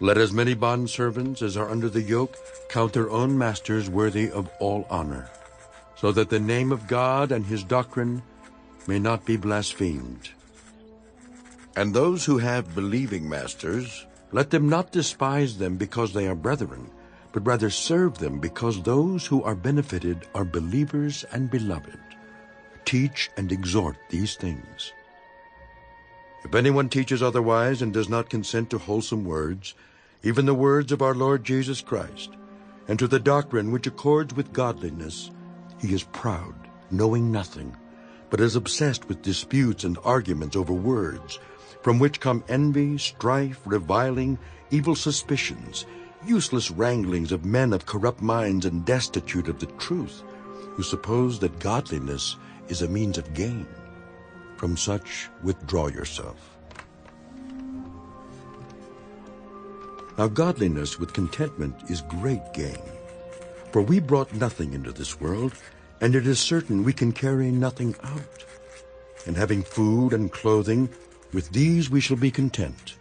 Let as many bondservants as are under the yoke count their own masters worthy of all honor, so that the name of God and his doctrine may not be blasphemed. And those who have believing masters, let them not despise them because they are brethren, but rather serve them because those who are benefited are believers and beloved. Teach and exhort these things. If anyone teaches otherwise and does not consent to wholesome words, even the words of our Lord Jesus Christ, and to the doctrine which accords with godliness, he is proud, knowing nothing, but is obsessed with disputes and arguments over words, from which come envy, strife, reviling, evil suspicions, useless wranglings of men of corrupt minds and destitute of the truth, who suppose that godliness is a means of gain. From such withdraw yourself. Now godliness with contentment is great gain. For we brought nothing into this world, and it is certain we can carry nothing out. And having food and clothing, with these we shall be content.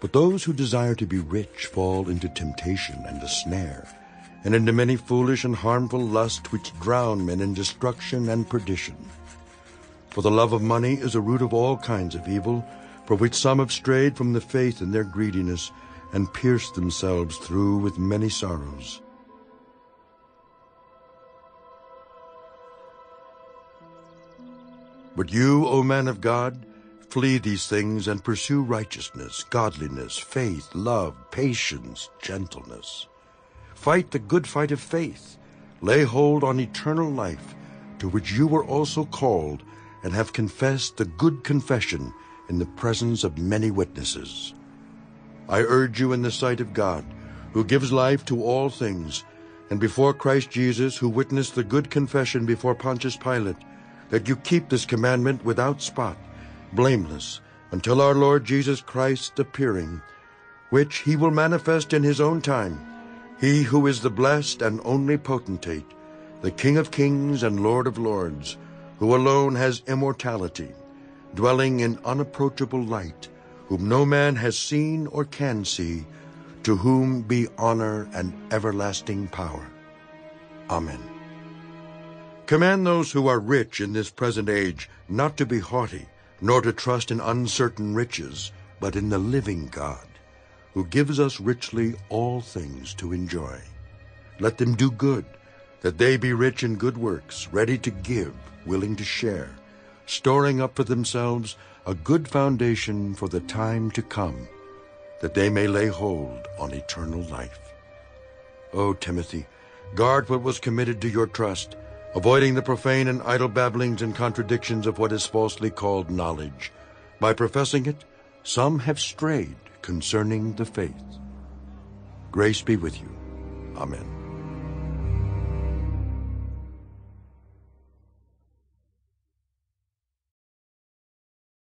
But those who desire to be rich fall into temptation and a snare, and into many foolish and harmful lusts which drown men in destruction and perdition. For the love of money is a root of all kinds of evil, for which some have strayed from the faith in their greediness, and pierced themselves through with many sorrows. But you, O man of God, flee these things and pursue righteousness, godliness, faith, love, patience, gentleness. Fight the good fight of faith. Lay hold on eternal life, to which you were also called, and have confessed the good confession in the presence of many witnesses. I urge you in the sight of God, who gives life to all things, and before Christ Jesus, who witnessed the good confession before Pontius Pilate, that you keep this commandment without spot, blameless, until our Lord Jesus Christ appearing, which he will manifest in his own time, he who is the blessed and only potentate, the King of kings and Lord of lords, who alone has immortality, dwelling in unapproachable light, whom no man has seen or can see, to whom be honor and everlasting power. Amen. Command those who are rich in this present age not to be haughty, nor to trust in uncertain riches, but in the living God, who gives us richly all things to enjoy. Let them do good, that they be rich in good works, ready to give, willing to share, storing up for themselves a good foundation for the time to come, that they may lay hold on eternal life. O Timothy, guard what was committed to your trust, avoiding the profane and idle babblings and contradictions of what is falsely called knowledge. By professing it, some have strayed concerning the faith. Grace be with you. Amen.